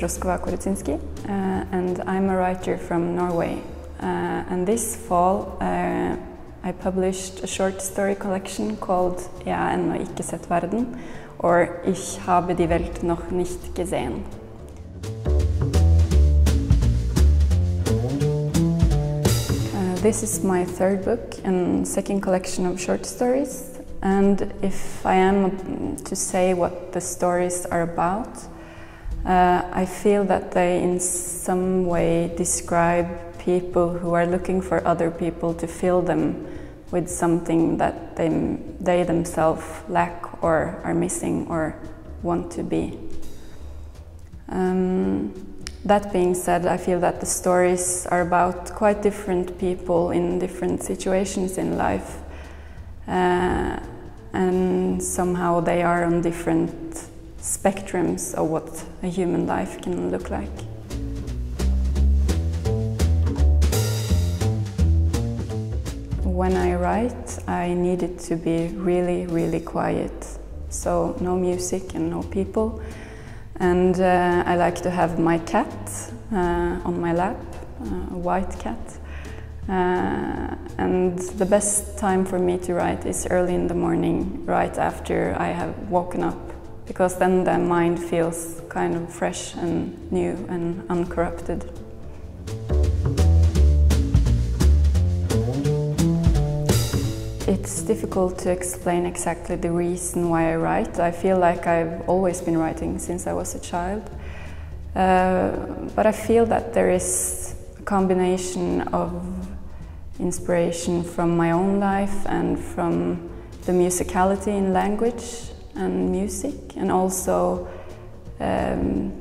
Roskva Koritzinsky, uh, and I'm a writer from Norway. Uh, and this fall, uh, I published a short story collection called Jeg har ennå ikke sett verden, or Ich habe die Welt noch nicht gesehen. Uh, this is my third book and second collection of short stories. And if I am to say what the stories are about, uh, I feel that they in some way describe people who are looking for other people to fill them with something that they, they themselves lack or are missing or want to be. Um, that being said, I feel that the stories are about quite different people in different situations in life. Uh, and somehow they are on different spectrums of what a human life can look like. When I write, I need it to be really, really quiet. So, no music and no people. And uh, I like to have my cat uh, on my lap, uh, a white cat. Uh, and the best time for me to write is early in the morning, right after I have woken up, because then the mind feels kind of fresh and new and uncorrupted. It's difficult to explain exactly the reason why I write. I feel like I've always been writing since I was a child. Uh, but I feel that there is a combination of inspiration from my own life and from the musicality in language and music, and also um,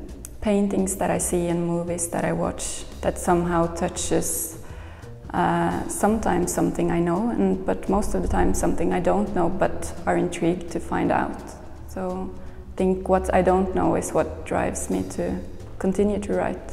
paintings that I see in movies that I watch that somehow touches uh, sometimes something I know, and, but most of the time something I don't know, but are intrigued to find out. So I think what I don't know is what drives me to continue to write.